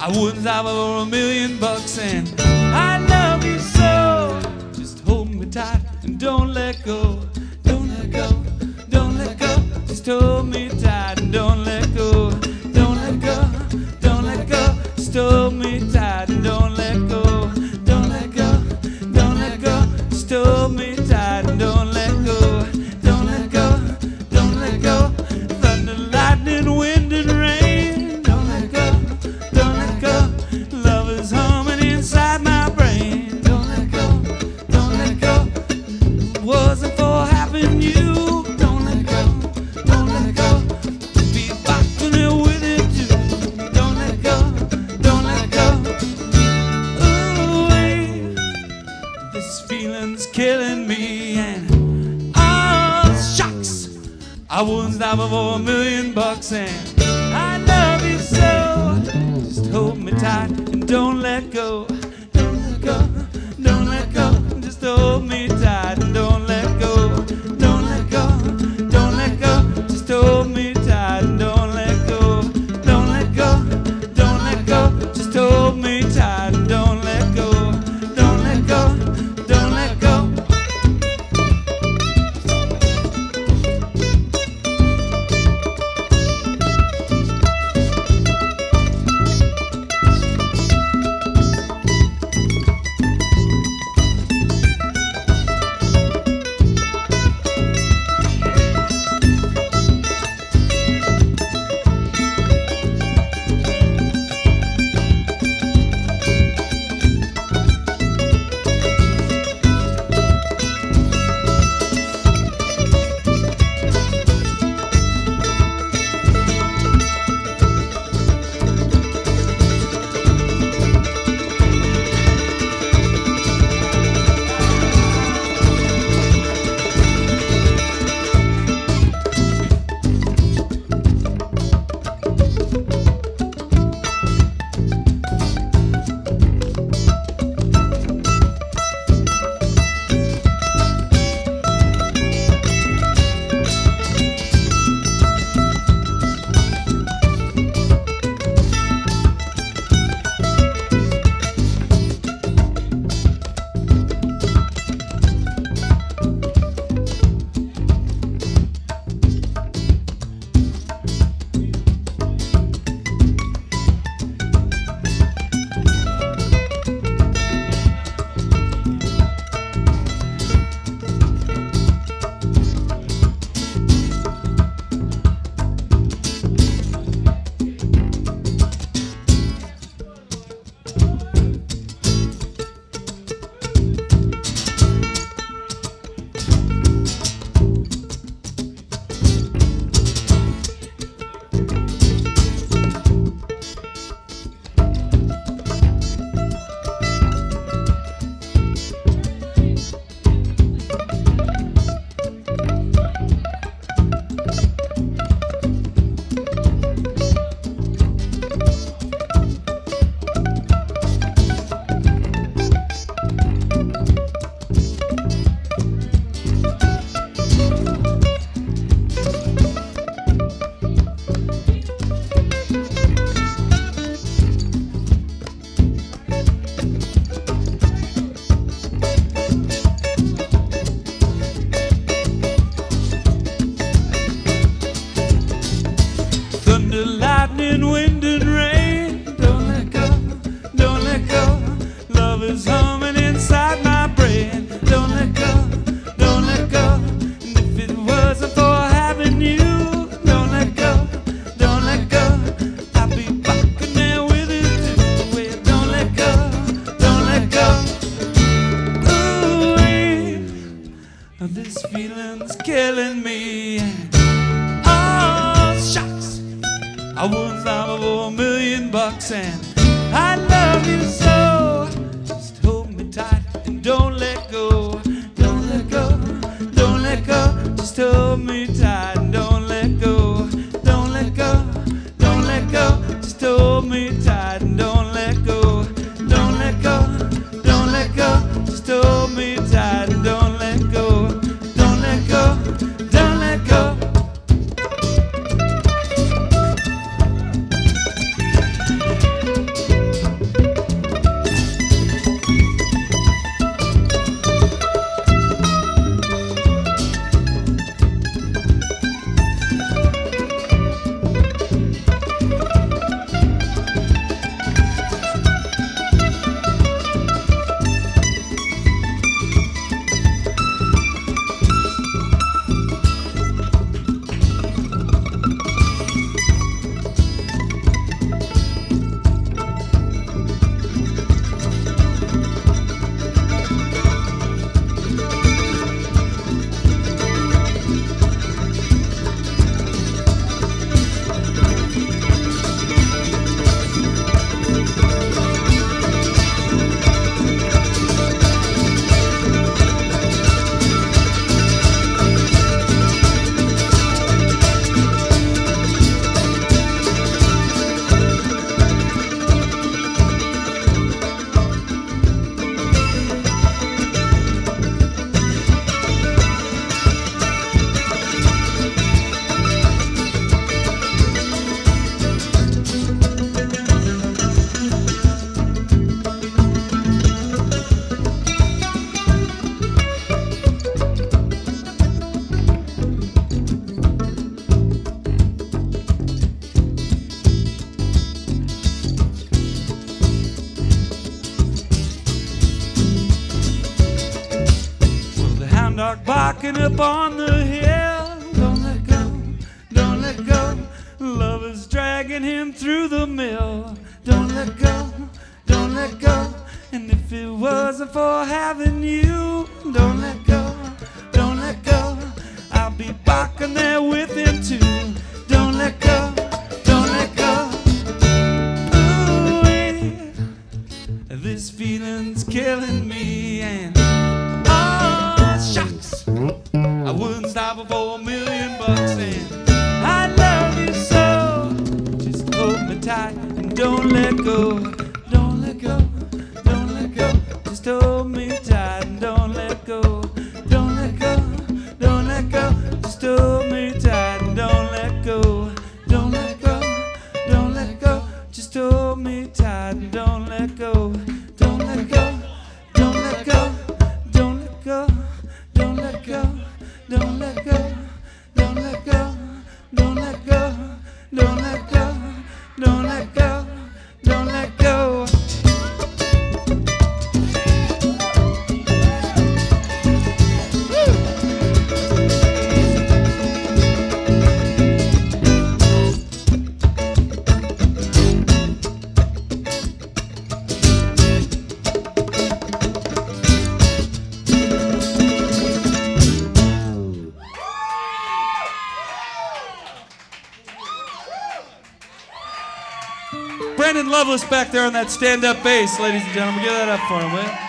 I wouldn't have for a million bucks and I love you so. Just hold me tight and don't let go. Don't let go, don't let go. Just hold me tight and don't let go. I wouldn't stop for a million bucks and I love you so. Just hold me tight and don't let go. Don't let go, don't let go. Just hold me tight up on the hill. Don't let go, don't let go. Love is dragging him through the mill. Don't let go, don't let go. And if it wasn't for having you, don't let go, don't let go. I'll be barking there with him too. Don't let go, tight and don't let go, don't let go, don't let go. Just hold me tight and don't let go, don't let go, don't let go. Just hold me tight and don't let go, don't let go, don't let go. Just hold me tight and don't let go, don't let go, don't let go, don't let go, don't let go, don't let go, Brandon Loveless back there on that stand-up bass, ladies and gentlemen. Give that up for him, will you?